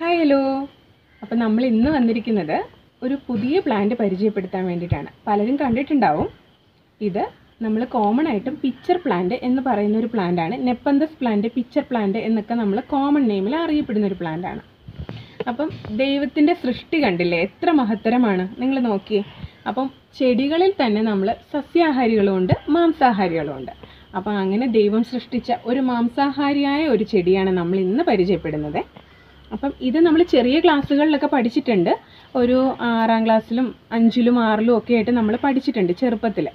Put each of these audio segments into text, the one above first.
Hi hello അപ്പം നമ്മൾ ഇന്ന് വന്നിരിക്കുന്നത് ഒരു പുതിയ പ്ലാന്റ് പരിചയപ്പെടുത്താൻ വേണ്ടിയിട്ടാണ്. പലരും കണ്ടിട്ടുണ്ടാവും. ഇത് നമ്മൾ കോമൺ ആയിട്ടും പിക്ചർ പ്ലാന്റ് എന്ന് പറയുന്ന ഒരു പ്ലാന്റ് ആണ്. നെപ്പന്തസ് പ്ലാന്റ് പിക്ചർ പ്ലാന്റ് എന്നൊക്കെ നമ്മൾ കോമൺ നെയിമിൽ അറിയപ്പെടുന്ന ഒരു പ്ലാന്റ് ആണ്. അപ്പം ദൈവത്തിന്റെ സൃഷ്ടി കണ്ടില്ലേ? എത്ര മഹത്തരമാണ്. നിങ്ങൾ നോക്കിയേ അപ്പം ചെടികളിൽ തന്നെ നമ്മൾ സസ്യാഹാരികളുമുണ്ട് മാംസാഹാരികളുമുണ്ട് അപ്പോൾ അപ്പം അങ്ങനെ ദൈവം സൃഷ്ടിച്ച ഒരു മാംസാഹാരിയായ ഒരു ചെടിയാണ് നമ്മൾ ഇന്ന് പരിചയപ്പെടുന്നത്. അപ്പം ഇത് നമ്മൾ ചെറിയ ക്ലാസ്സുകളിലൊക്കെ പഠിച്ചിട്ടുണ്ട്. ഒരു ആറാം ക്ലാസ്സിലും അഞ്ചിലും ആറിലും ഒക്കെ ആയിട്ട് നമ്മൾ പഠിച്ചിട്ടുണ്ട് ചെറുപ്പത്തിൽ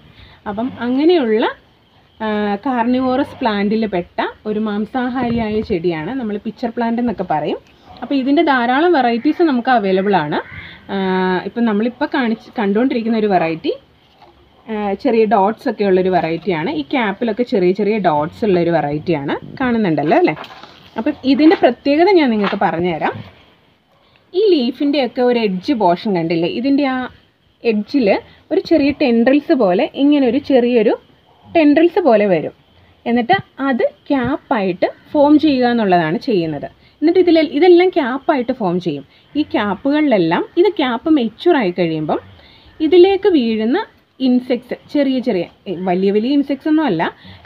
അപ്പം അങ്ങനെയുള്ള കാർണിവോറസ് പ്ലാന്റിൽ പെട്ട ഒരു മാംസാഹാരിയായ ചെടിയാണ് നമ്മൾ പിക്ചർ പ്ലാന്റ് എന്നൊക്കെ പറയും. അപ്പോൾ ഇതിന്റെ ധാരാളം വെറൈറ്റീസ് നമുക്ക് അവൈലബിൾ ആണ്. ഇപ്പം നമ്മളിപ്പോൾ കാണിച്ച് കണ്ടുകൊണ്ടിരിക്കുന്ന ഒരു വെറൈറ്റി ചെറിയ ഡോട്ട്സ് ഒക്കെ ഉള്ളൊരു വെറൈറ്റിയാണ് ഈ ക്യാപ്പിലൊക്കെ ചെറിയ ചെറിയ ഡോട്ട്സ് ഉള്ളൊരു വെറൈറ്റിയാണ് കാണുന്നുണ്ടല്ലോ അല്ലേ? അപ്പം ഇതിന്റെ പ്രത്യേകത ഞാൻ നിങ്ങൾക്ക് പറഞ്ഞുതരാം. ഈ ലീഫിന്റെയൊക്കെ ഒരു എഡ്ജ് പോർഷൻ കണ്ടില്ലേ? ഇതിന്റെ ആ എഡ്ജിൽ ഒരു ചെറിയ ടെൻഡ്രിൽസ് പോലെ ഇങ്ങനെ ഒരു ചെറിയൊരു ടെൻഡ്രിൽസ് പോലെ വരും. എന്നിട്ട് അത് ക്യാപ്പായിട്ട് ഫോം ചെയ്യുക എന്നുള്ളതാണ് ചെയ്യുന്നത്. എന്നിട്ട് ഇതിൽ ഇതെല്ലാം ക്യാപ്പായിട്ട് ഫോം ചെയ്യും. ഈ ക്യാപ്പുകളിലെല്ലാം ഇത് ക്യാപ്പ് മെച്യൂർ ആയി കഴിയുമ്പം ഇതിലേക്ക് വീഴുന്ന ഇൻസെക്ട്സ് ചെറിയ ചെറിയ വലിയ വലിയ ഇൻസെക്ട്സ് ഒന്നും അല്ല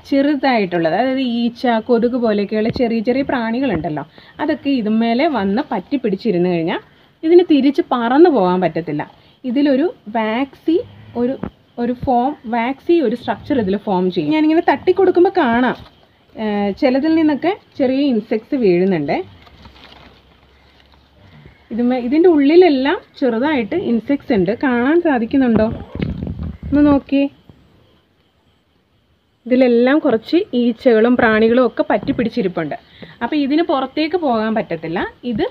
ചെറുതായിട്ടുള്ളത്. അതായത് ഈച്ച കൊതുക് പോലെയൊക്കെയുള്ള ചെറിയ ചെറിയ പ്രാണികളുണ്ടല്ലോ. അതൊക്കെ ഇതുമേലെ വന്ന് പറ്റി പിടിച്ചിരുന്നു കഴിഞ്ഞാൽ ഇതിന് തിരിച്ച് പറന്നു പോകാൻ പറ്റത്തില്ല. ഇതിലൊരു വാക്സി ഒരു ഒരു ഫോം വാക്സി ഒരു സ്ട്രക്ചർ ഇതിൽ ഫോം ചെയ്യും. ഞാനിങ്ങനെ തട്ടി കൊടുക്കുമ്പോൾ കാണാം ചിലതിൽ നിന്നൊക്കെ ചെറിയ ഇൻസെക്ട്സ് വീഴുന്നുണ്ട്. ഇതുമേ ഇതിന്റെ ഉള്ളിലെല്ലാം ചെറുതായിട്ട് ഇൻസെക്ട്സ് ഉണ്ട്. കാണാൻ സാധിക്കുന്നുണ്ടോ? ഒന്ന് നോക്കിയേ ഇതിലെല്ലാം കുറച്ച് ഈച്ചകളും പ്രാണികളും ഒക്കെ പറ്റി പിടിച്ചിരിപ്പുണ്ട്. അപ്പോൾ ഇതിന് പുറത്തേക്ക് പോകാൻ പറ്റത്തില്ല. ഇത്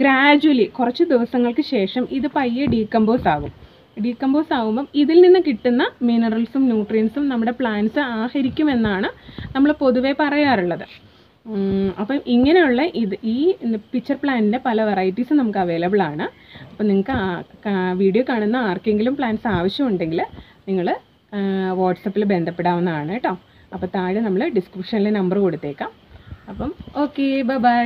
ഗ്രാജുവലി കുറച്ച് ദിവസങ്ങൾക്ക് ശേഷം ഇത് പയ്യെ ഡീകമ്പോസ് ആകും. ഡീകമ്പോസ് ആകുമ്പം ഇതിൽ നിന്ന് കിട്ടുന്ന മിനറൽസും ന്യൂട്രിയൻസും നമ്മുടെ പ്ലാന്റ്സ് ആഹരിക്കുമെന്നാണ് നമ്മൾ പൊതുവേ പറയാറുള്ളത്. അപ്പം ഇങ്ങനെയുള്ള ഇത് ഈ പിക്ചർ പ്ലാനിന്റെ പല വെറൈറ്റീസും നമുക്ക് അവൈലബിൾ ആണ്. അപ്പം നിങ്ങൾക്ക് വീഡിയോ കാണുന്ന ആർക്കെങ്കിലും പ്ലാൻസ് ആവശ്യമുണ്ടെങ്കിൽ നിങ്ങൾ വാട്സപ്പിൽ ബന്ധപ്പെടാവുന്നതാണ് കേട്ടോ. അപ്പോൾ താഴെ നമ്മൾ ഡിസ്ക്രിപ്ഷനിൽ നമ്പർ കൊടുത്തേക്കാം. അപ്പം ഓക്കെ ബൈ